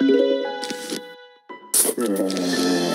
うん。